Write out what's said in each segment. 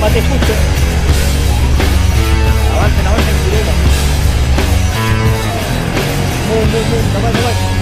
mate justo. Avancen, avancen, cuidado. Muy, muy, muy, capaz, capaz.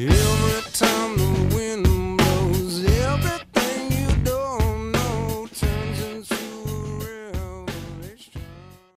Every time